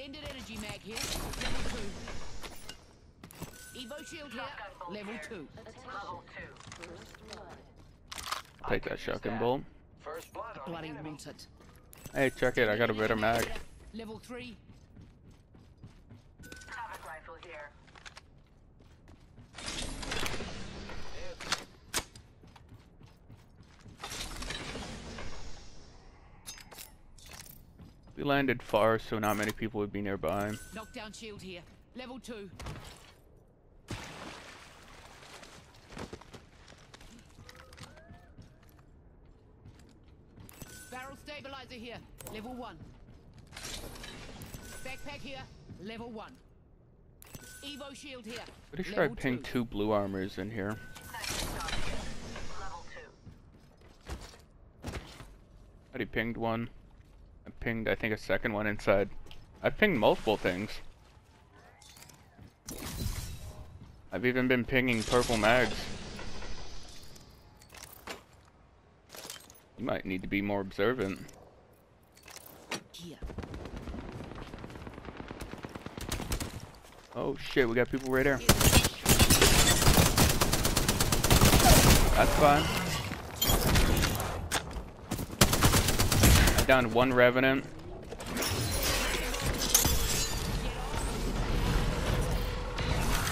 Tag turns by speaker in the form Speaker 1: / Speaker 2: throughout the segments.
Speaker 1: Extended energy mag here. Level two. Evo shield here. Level two.
Speaker 2: Level two.
Speaker 3: Take that shotgun bolt.
Speaker 4: First blood on
Speaker 1: Bloody
Speaker 4: the enemy.
Speaker 1: want it.
Speaker 3: Hey, check it. I got a better mag.
Speaker 1: Level three.
Speaker 2: Havoc rifle here.
Speaker 3: We landed far, so not many people would be nearby.
Speaker 1: Knockdown shield here. Level two. Barrel stabilizer here. Level one. Backpack here. Level one. Evo shield here.
Speaker 3: Pretty sure I pinged
Speaker 1: two.
Speaker 3: two blue armors in here.
Speaker 2: Level two.
Speaker 3: Already pinged one. Pinged, I think, a second one inside. I've pinged multiple things. I've even been pinging purple mags. You might need to be more observant.
Speaker 1: Here.
Speaker 3: Oh shit, we got people right here. That's fine. I downed one revenant.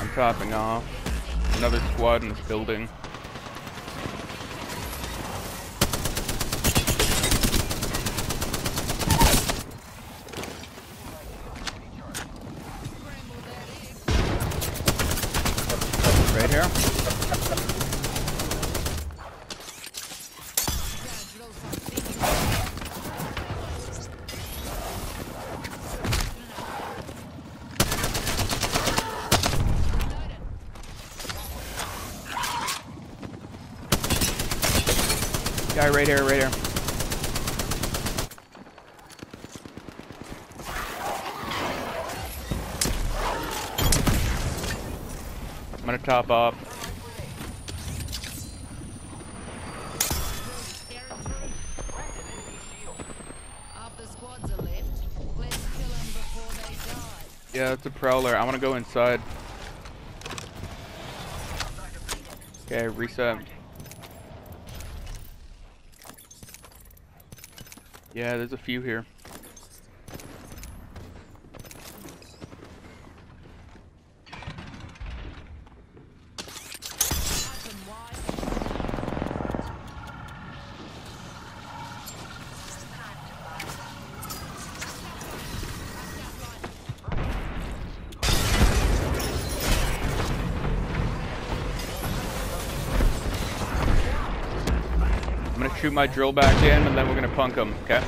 Speaker 3: I'm topping off. Another squad in this building. Right here. Right here, right here. I'm gonna top
Speaker 1: die.
Speaker 3: Yeah, it's a prowler. I wanna go inside. Okay, reset. Yeah, there's a few here. Shoot my drill back in and then we're gonna punk them, okay?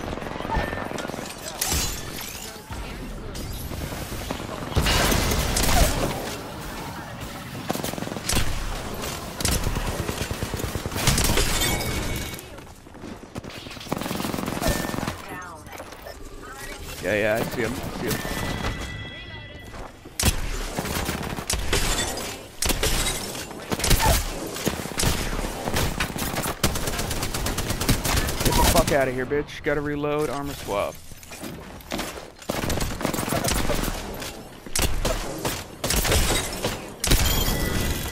Speaker 3: Yeah, yeah, I see him. I see him. Fuck out of here, bitch. Gotta reload, armor swap.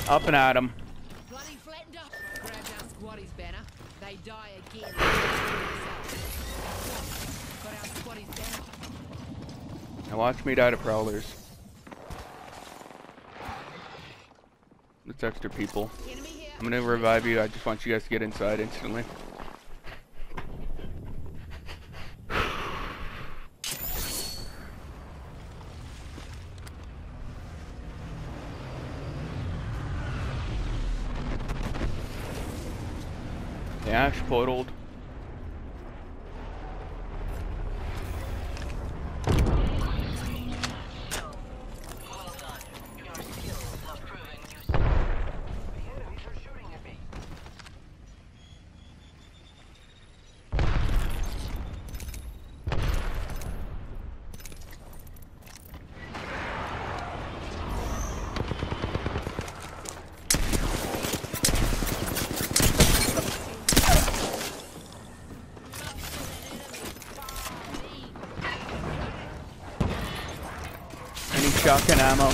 Speaker 3: Up and at him.
Speaker 1: Bloody flattened up. Grab our squattie's banner. They die again. Got our squattie's banner.
Speaker 3: Now watch me die to prowlers. It's extra people. I'm gonna revive you. I just want you guys to get inside instantly. The ash portaled.
Speaker 2: Well done. Your skills have proven useful.
Speaker 4: The enemies are shooting at me.
Speaker 3: Shotgun ammo.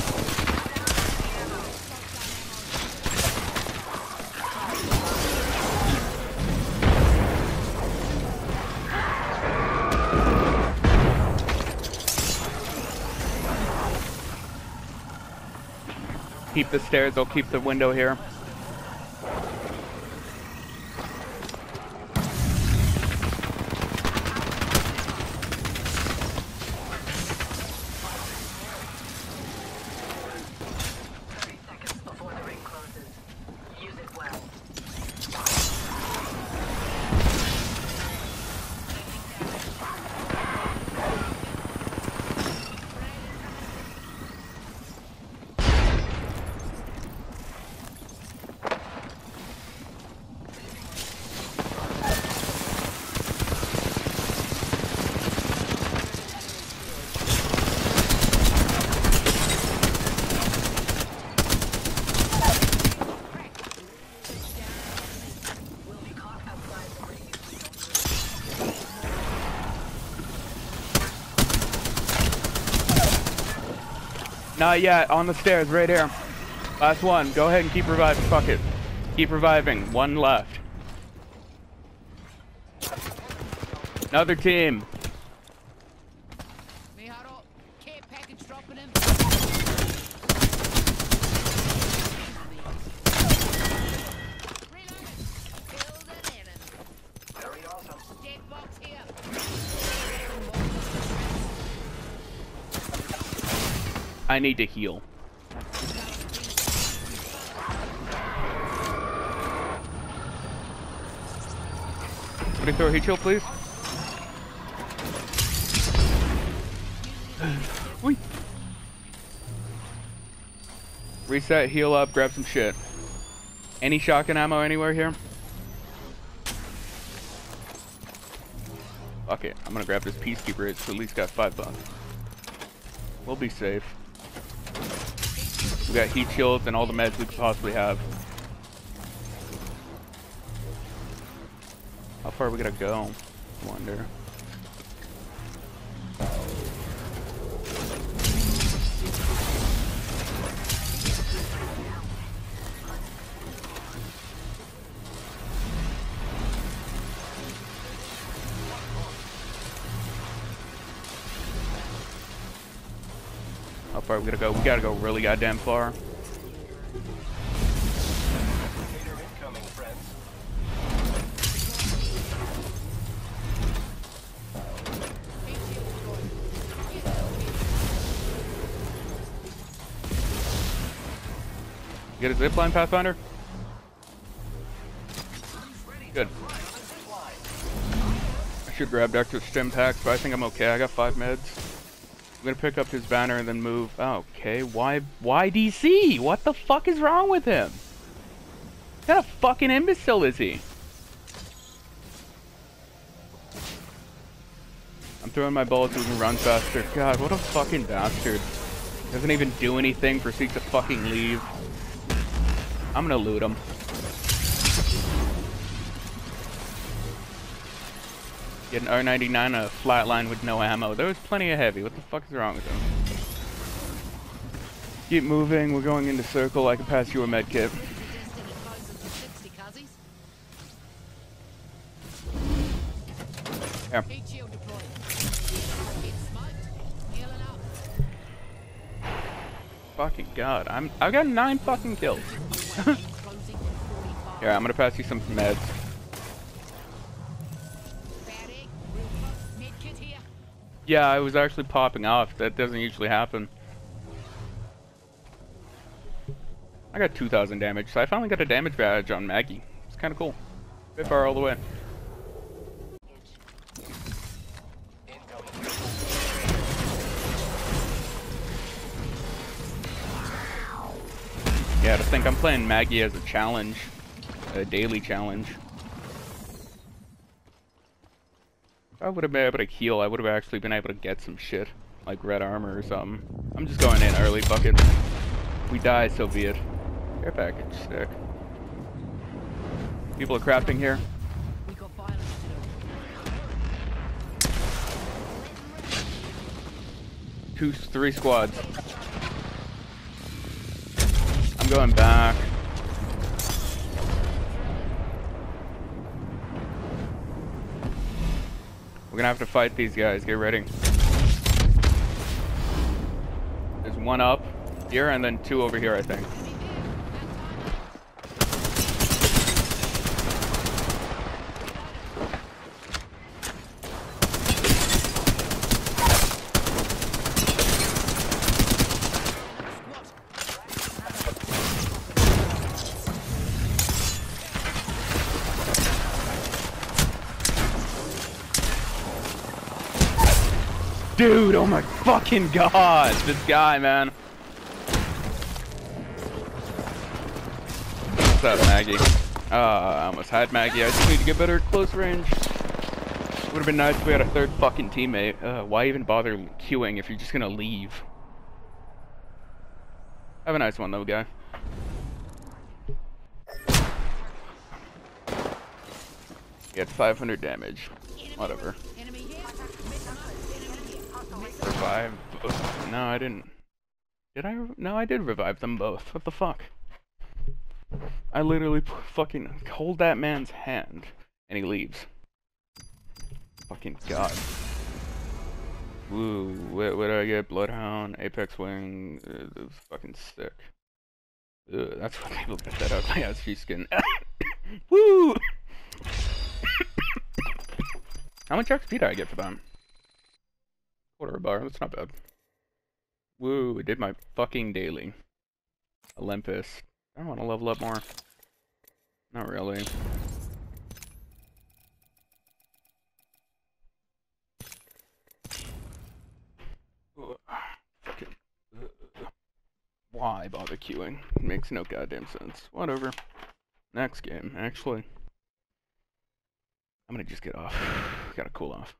Speaker 3: Keep the stairs, I'll keep the window here. Not yet, on the stairs, right here. Last one, go ahead and keep reviving, fuck it. Keep reviving, one left. Another team. I need to heal. You throw a heat shield, please? Reset, heal up, grab some shit. Any shotgun ammo anywhere here? Fuck it, I'm gonna grab this Peacekeeper, it's at least got five bucks. We'll be safe. We got heat shields and all the meds we could possibly have. How far are we gonna go? I wonder. Far we gotta go? We gotta go really goddamn far. Get a zipline, Pathfinder? Good. I should grab extra stim packs, but I think I'm okay. I got five meds. I'm gonna pick up his banner and then move. Okay. Why? Why DC? What the fuck is wrong with him? What kind of fucking imbecile is he? I'm throwing my bullets so we can run faster. God, what a fucking bastard. Doesn't even do anything, proceeds to fucking leave. I'm gonna loot him. Get an R99 a flatline with no ammo. There was plenty of heavy. What the fuck is wrong with him? Keep moving. We're going into circle. I can pass you a med kit.
Speaker 1: Destiny closer to 60, cuzzies.
Speaker 3: Here. Fucking god. I'm. I've got nine fucking kills.
Speaker 1: Closing in 45.
Speaker 3: Here, I'm gonna pass you some meds. Yeah, I was actually popping off. That doesn't usually happen. I got 2,000 damage, so I finally got a damage badge on Maggie. It's kind of cool. Bit far all the way. Yeah, to think I'm playing Maggie as a challenge, a daily challenge. I would have been able to heal, I would have actually been able to get some shit. Like red armor or something. I'm just going in early, fuck it. We die, so be it. Air package, sick. People are crafting here. Two, three squads. I'm going back. We're gonna have to fight these guys. Get ready. There's one up here and then two over here, I think. Dude, oh my fucking god! This guy, man. What's up, Maggie? Uh, I almost had Maggie. I just need to get better at close range. Would have been nice if we had a third fucking teammate. Uh, why even bother queuing if you're just gonna leave? Have a nice one, though, guy. Had 500 damage. Whatever. Revive? both. No, I didn't. Did I? No, I did revive them both. What the fuck? I literally fucking hold that man's hand, and he leaves. Fucking god. Woo, what, did I get? Bloodhound, Apex Wing, uh, fucking sick. Ugh, that's what people get that ugly ass tree skin. Woo! How much XP do I get for them? Quarter bar, that's not bad. Woo, did my fucking daily. Olympus. I want to level up more. Not really. Why bother queuing? Makes no goddamn sense. Whatever. Next game, actually. I'm gonna just get off. Gotta cool off.